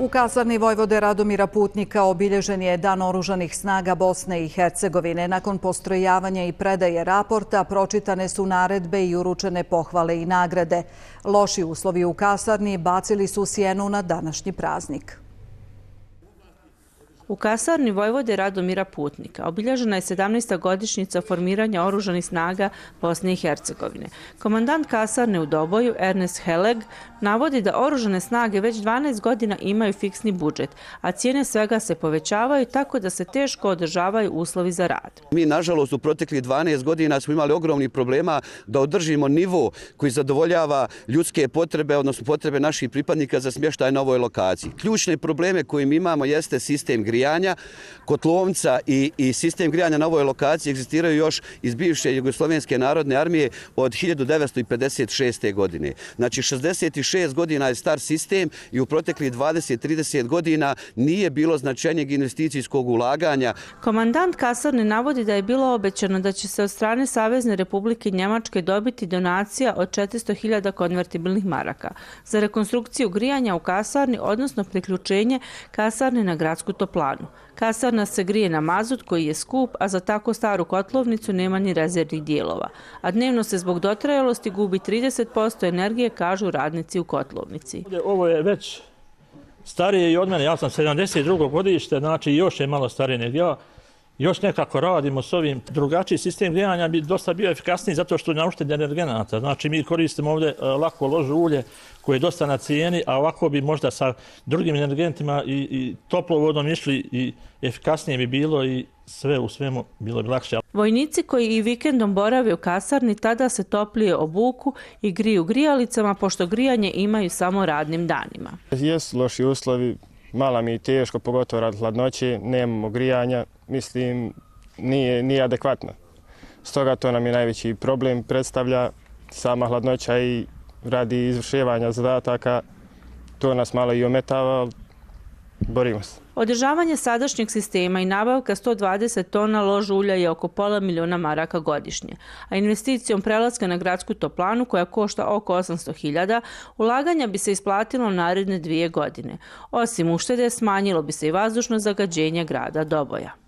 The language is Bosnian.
U kasarni Vojvode Radomira Putnika obilježen je Dan oružanih snaga Bosne i Hercegovine. Nakon postrojavanja i predaje raporta pročitane su naredbe i uručene pohvale i nagrade. Loši uslovi u kasarni bacili su sjenu na današnji praznik. U kasarni Vojvode Radomira Putnika obilježena je 17. godišnjica formiranja oružanih snaga Bosne i Hercegovine. Komandant kasarne u Doboju, Ernest Heleg, navodi da oružane snage već 12 godina imaju fiksni budžet, a cijene svega se povećavaju tako da se teško održavaju uslovi za rad. Mi, nažalost, u proteklih 12 godina smo imali ogromni problema da održimo nivo koji zadovoljava ljudske potrebe, odnosno potrebe naših pripadnika za smještaj na ovoj lokaciji. Ključne probleme koje mi imamo jeste sistem grija grijanja, kotlovnica i, i sistem grijanja na ovoj lokaciji egzistiraju još iz bivše Jugoslovenske narodne armije od 1956. godine. Znači, 66 godina je star sistem i u protekli 20-30 godina nije bilo značajnjeg investicijskog ulaganja. Komandant Kasarne navodi da je bilo obećano da će se od strane Savezne republike Njemačke dobiti donacija od 400.000 konvertibilnih maraka za rekonstrukciju grijanja u kasarni, odnosno priključenje kasarne na gradsku toplanu planu. Kasarna se grije na mazut koji je skup, a za tako staru kotlovnicu nema ni rezervnih dijelova. A dnevno se zbog dotrajalosti gubi 30% energije, kažu radnici u kotlovnici. Ovo je već starije i od mene. Ja sam 72. godište, znači još je malo starije nego ja još nekako radimo s ovim drugačiji sistem grijanja bi dosta bio efikasniji zato što je nauštenje energenata. Znači mi koristimo ovdje e, lako ložu ulje koje je dosta na cijeni, a ovako bi možda sa drugim energentima i, i toplovodom išli i efikasnije bi bilo i sve u svemu bilo bi lakše. Vojnici koji i vikendom borave u kasarni tada se toplije obuku i griju grijalicama pošto grijanje imaju samo radnim danima. Jesu loši uslovi, mala mi je teško, pogotovo rad hladnoće, nemamo grijanja, mislim, nije, nije adekvatno. Stoga to nam je najveći problem, predstavlja sama hladnoća i radi izvrševanja zadataka, to nas malo i ometava, borimo se. Održavanje sadašnjeg sistema i nabavka 120 tona lož ulja je oko pola miliona maraka godišnje, a investicijom prelaska na gradsku toplanu koja košta oko 800.000, ulaganja bi se isplatilo naredne dvije godine. Osim uštede, smanjilo bi se i vazdušno zagađenje grada Doboja.